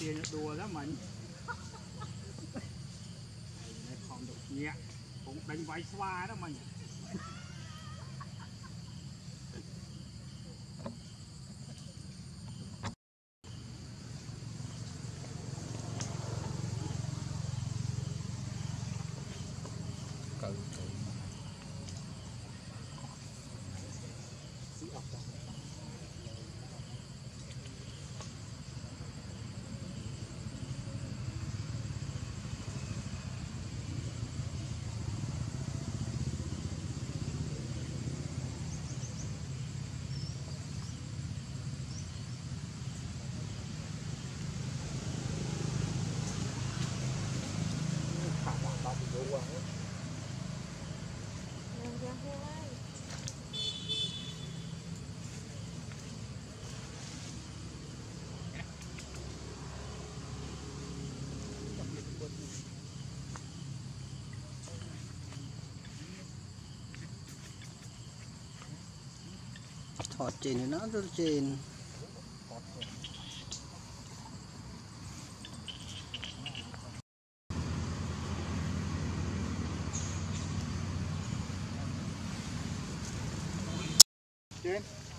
tiền đùa đó mình đây còn đục nhẹ cũng đánh váy xoa đó mình cự cự hot chain another chain Okay.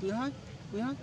不要，不要。